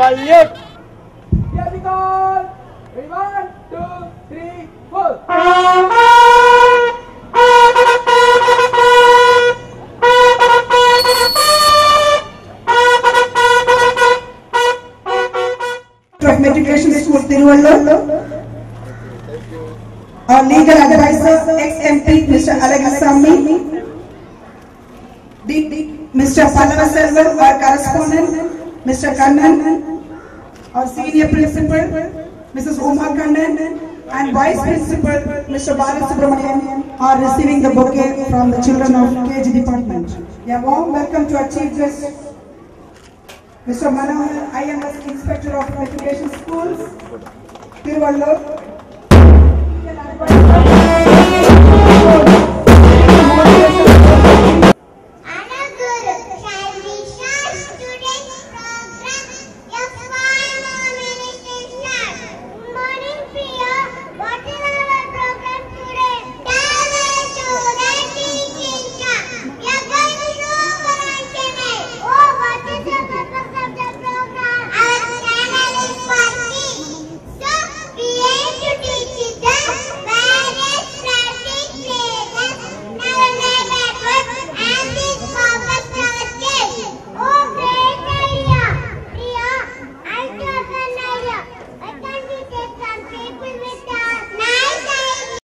Salute! Here we go. One, two, three, four. of Matriculation School, Tiruvallur. Our legal advisor, ex-MP, Mr. Alagasamy. Mr. Pallava Selvam, our correspondent, Mr. Kannan. Our senior principal, Mrs. Uma Kannan. And vice principal, Mr. Bala Subramanian, are receiving the bouquet from the children of KG department. A warm welcome to our chief guest, Mr. Manohar, IMS Inspector of Education Schools, Tiruvallur.